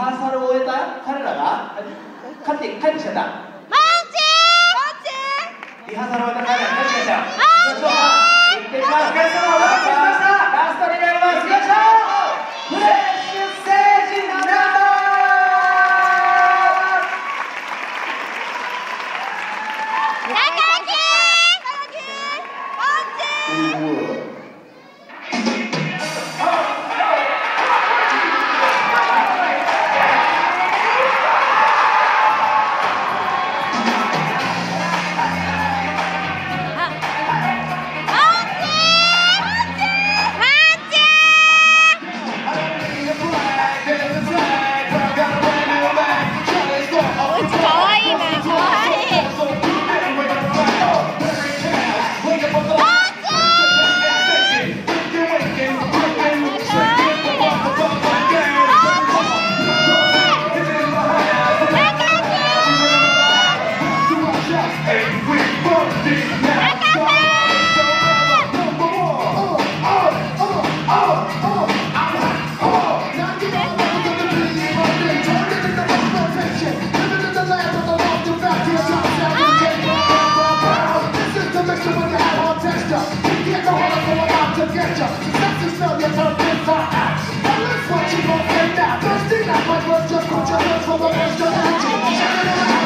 ハーサルを終えた彼らが？帰って帰ってきちゃった。マンリハーサルを終えた彼らが帰ってきちゃった。マジ行き外の人たち。にしゃべれな